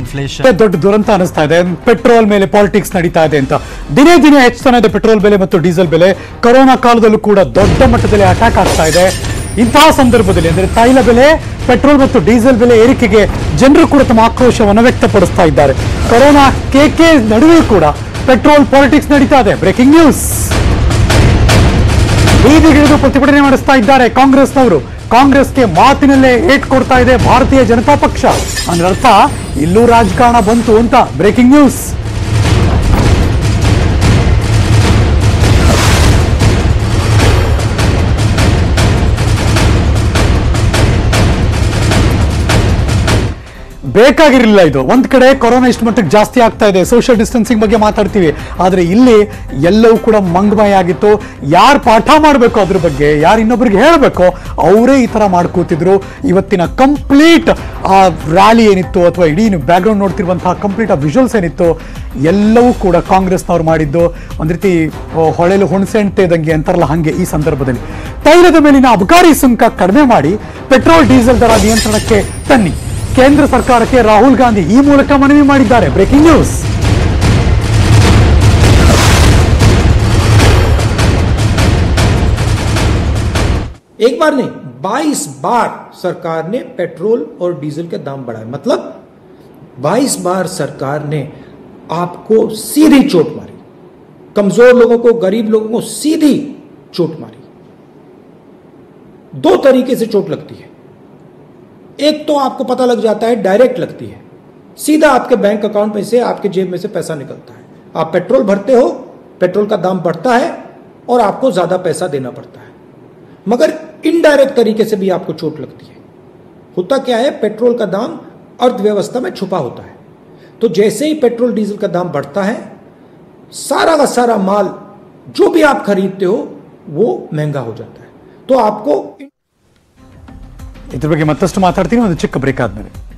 ಮತ್ತೆ ದೊಡ್ಡ ದುರಂತ ಅನಿಸ್ತಾ ಇದೆ. ಪೆಟ್ರೋಲ್ ಮೇಲೆ ಪಾಲಿಟಿಕ್ಸ್ ನಡೀತಾ ಇದೆ ಅಂತ. ದಿನೇ ದಿನೇ ಹೆಚ್ಚುತ್ತಾನೆ ಇದೆ ಪೆಟ್ರೋಲ್ ಬೆಲೆ ಮತ್ತು ಡೀಸೆಲ್ ಬೆಲೆ ಕೊರೋನಾ ಕಾಲದಲ್ಲೂ ಕೂಡ ದೊಡ್ಡ ಮಟ್ಟದಲ್ಲಿ ಅಟ್ಯಾಕ್ ಆಗ್ತಾ ಇದೆ. ಇಂತಹ ಸಂದರ್ಭದಲ್ಲಿ ಅಂದ್ರೆ ತೈಲ ಬೆಲೆ, ಪೆಟ್ರೋಲ್ ಮತ್ತು ಡೀಸೆಲ್ ಬೆಲೆ ಏರಿಕೆಗೆ ಜನರು ಕೂಡ ತಮ್ಮ ಆಕ್ರೋಶವನ್ನು ವ್ಯಕ್ತಪಡಿಸ್ತಾ ಇದ್ದಾರೆ. ಕೊರೋನಾ ಕೇಕೆ ನಡುವೆ ಕೂಡ ಪೆಟ್ರೋಲ್ ಪಾಲಿಟಿಕ್ಸ್ ನಡೀತಾ ಇದೆ. ಬ್ರೇಕಿಂಗ್ ನ್ಯೂಸ್ ಬೀದಿಗಿಳಿದು ಪ್ರತಿಭಟನೆ ನಡೆಸ್ತಾ ಇದ್ದಾರೆ ಕಾಂಗ್ರೆಸ್ನವರು. ಕಾಂಗ್ರೆಸ್ಗೆ ಮಾತಿನಲ್ಲೇ ಏಟ್ ಕೊಡ್ತಾ ಇದೆ ಭಾರತೀಯ ಜನತಾ ಪಕ್ಷ. ಅಂದ್ರೆ ಅರ್ಥ ಇಲ್ಲೂ ರಾಜಕಾರಣ ಬಂತು ಅಂತ ಬ್ರೇಕಿಂಗ್ ನ್ಯೂಸ್. ಬೇಕಾಗಿರಲಿಲ್ಲ ಇದು. ಒಂದ್ ಕಡೆ ಕೊರೋನಾ ಇಷ್ಟು ಮಟ್ಟಕ್ಕೆ ಜಾಸ್ತಿ ಆಗ್ತಾ ಇದೆ. ಸೋಷಿಯಲ್ ಡಿಸ್ಟೆನ್ಸಿಂಗ್ ಬಗ್ಗೆ ಮಾತಾಡ್ತೀವಿ. ಆದ್ರೆ ಇಲ್ಲಿ ಎಲ್ಲವೂ ಕೂಡ ಮಂಗಮಯ ಆಗಿತ್ತು. ಯಾರು ಪಾಠ ಮಾಡಬೇಕು ಅದ್ರ ಬಗ್ಗೆ, ಯಾರು ಇನ್ನೊಬ್ರಿಗೆ ಹೇಳಬೇಕು, ಅವರೇ ಈ ತರ ಮಾಡ್ಕೋತಿದ್ರು. ಇವತ್ತಿನ ಕಂಪ್ಲೀಟ್ ಆ ರ್ಯಾಲಿ ಏನಿತ್ತು ಅಥವಾ ಇಡೀ ಬ್ಯಾಕ್ಗ್ರೌಂಡ್ ನೋಡ್ತಿರುವಂತಹ ಕಂಪ್ಲೀಟ್ ಆ ವಿಜುವಲ್ಸ್ ಏನಿತ್ತು, ಎಲ್ಲವೂ ಕೂಡ ಕಾಂಗ್ರೆಸ್ನವ್ರು ಮಾಡಿದ್ದು. ಒಂದ್ ರೀತಿ ಹೊಳೆಲು ಇದ್ದಂಗೆ ಅಂತಾರಲ್ಲ ಹಂಗೆ ಈ ಸಂದರ್ಭದಲ್ಲಿ. ತೈಲದ ಮೇಲಿನ ಅಬಕಾರಿ ಸುಂಕ ಕಡಿಮೆ ಮಾಡಿ ಪೆಟ್ರೋಲ್ ಡೀಸೆಲ್ ದರ ನಿಯಂತ್ರಣಕ್ಕೆ ತನ್ನಿ. ಕೇಂದ್ರ ಸರ್ಕಾರಕ್ಕೆ ರಾಹುಲ್ ಗಾಂಧಿ ಈ ಮೂಲಕ ಮನವಿ ಮಾಡಿದ್ದಾರೆ ಬ್ರೇಕಿಂಗ್ ನ್ಯೂಸ್ एक बार नहीं 22 बार सरकार ने पेट्रोल और डीजल के दाम बढ़ाए मतलब 22 बार सरकार ने आपको सीधी चोट मारी कमजोर लोगों को गरीब लोगों को सीधी चोट मारी दो तरीके से चोट लगती है एक तो आपको पता लग जाता है डायरेक्ट लगती है। सीधा आपके बैंक अकाउंट में से, आपके जेब में से पैसा निकलता है। आप पेट्रोल भरते हो पेट्रोल का दाम बढ़ता है और आपको ज़्यादा पैसा देना पड़ता है। मगर इनडायरेक्ट तरीके से भी आपको चोट लगती है। होता क्या है पेट्रोल का दाम अर्थव्यवस्था में छुपा होता है। तो जैसे ही पेट्रोल डीजल का दाम बढ़ता है, सारा का सारा माल जो भी आप खरीदते हो, वो महँगा हो जाता है। तो आपको ಇದ್ರ ಬಗ್ಗೆ ಮತ್ತಷ್ಟು ಮಾತಾಡ್ತೀನಿ. ಒಂದು ಚಿಕ್ಕ ಬ್ರೇಕ್ ಆದ್ಮೇಲೆ.